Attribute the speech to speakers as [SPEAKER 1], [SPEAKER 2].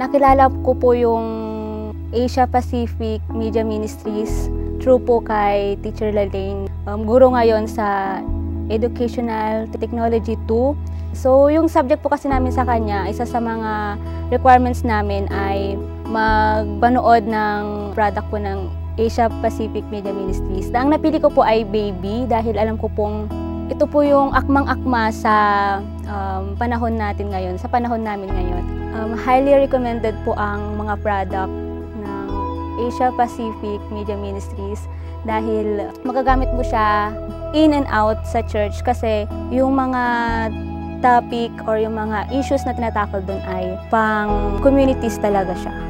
[SPEAKER 1] Nakilala ko po yung Asia Pacific Media Ministries through po kay Teacher Lalaine. Um, guro ngayon sa Educational Technology 2. So, yung subject po kasi namin sa kanya, isa sa mga requirements namin ay magpanood ng product po ng Asia Pacific Media Ministries. Ang napili ko po ay Baby dahil alam ko pong ito po yung akmang-akma sa um, panahon natin ngayon, sa panahon namin ngayon. Um, highly recommended po ang mga product ng Asia Pacific Media Ministries dahil magagamit mo siya in and out sa church kasi yung mga topic or yung mga issues na tinatakol doon ay pang communities talaga siya.